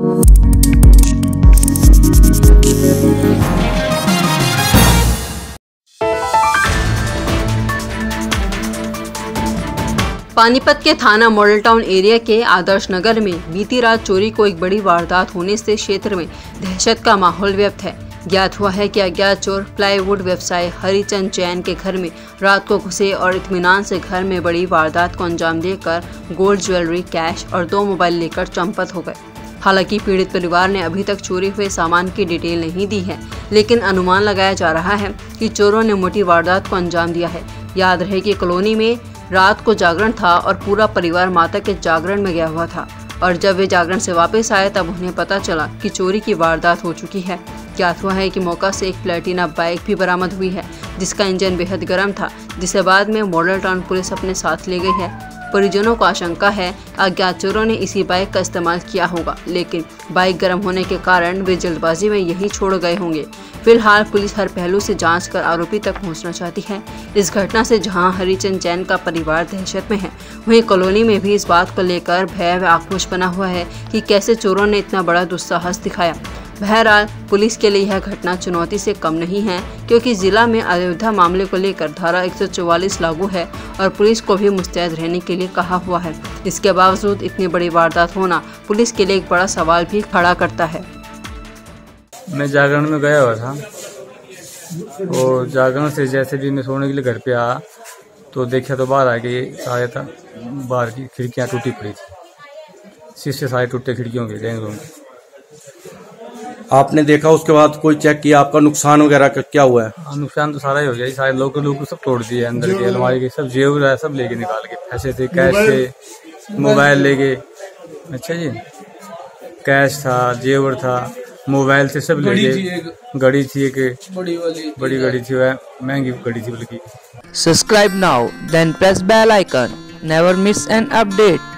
पानीपत के थाना model town area के आदर्श नगर में बीती रात चोरी को एक बड़ी वारदात होने से क्षेत्र में दहशत का माहौल व्यक्त है। ज्ञात हुआ है कि अज्ञात चोर प्लाईवुड व्यवसाय हरिचंद जैन के घर में रात को घुसे और इत्मीनान से घर में बड़ी वारदात को अंजाम देकर गोल्ड ज्वेलरी, कैश और दो मोबाइल लेकर चंपत हो गए। हालाँकि पीड़ित परिवार ने अभी तक चोरी हुए सामान की डिटेल नहीं दी है, लेकिन अनुमान लगाया जा रहा है कि चोरों ने मोटी वारदात को अंजाम दिया है। याद रहे कि कॉलोनी में रात को जागरण था और पूरा परिवार माता के जागरण में गया हुआ था, और जब वे जागरण से वापस आए, तब उन्हें पता चला कि चोरी की वारदात हो चुकी है। ज्ञात हुआ है कि मौका से एक प्लेटिना बाइक भी बरामद हुई है, जिसका इंजन बेहद गर्म था, जिसे बाद में मॉडल टाउन पुलिस अपने साथ ले गई है। परिजनों को आशंका है अज्ञात चोरों ने इसी बाइक का इस्तेमाल किया होगा, लेकिन बाइक गर्म होने के कारण वे जल्दबाजी में यही छोड़ गए होंगे। फ़िलहाल पुलिस हर पहलू से जाँच कर आरोपी तक पहुँचना चाहती है। इस घटना से जहाँ हरिचंद जैन का परिवार दहशत में है, वहीं कॉलोनी में भी इस बात को लेकर भय व आक्रोश बना हुआ है कि कैसे चोरों ने इतना बड़ा दुस्साहस दिखाया। बहरहाल, पुलिस के लिए यह घटना चुनौती से कम नहीं है, क्योंकि जिला में अयोध्या मामले को लेकर धारा 144 लागू है और पुलिस को भी मुस्तैद रहने के लिए कहा हुआ है। इसके बावजूद इतनी बड़ी वारदात होना पुलिस के लिए एक बड़ा सवाल भी खड़ा करता है। मैं जागरण में गया हुआ था। और जागरण से जैसे भी मैं सोने के लिए घर पे आया तो देखा तो बाहर आ गई था, बाहर की खिड़कियाँ टूटी पड़ी। थी शीशे सारे टूटे खिड़कियों के, गैंग रूम आपने देखा उसके बाद कोई चेक किया आपका नुकसान वगैरह क्या हुआ है? हाँ, नुकसान तो सारा ही हो गया सारे लोग लोग सब तोड़ दिए अंदर के अलमारी के सब जेवर है सब लेके निकाल के। पैसे थे कैश थे मोबाइल ले गए अच्छा जी। कैश था जेवर था मोबाइल थे सब ले गए। घड़ी थी एक। बड़ी वाली। बड़ी घड़ी थी वह महँगी घड़ी थी बल्कि। Subscribe now, then press bell icon. Never miss an update.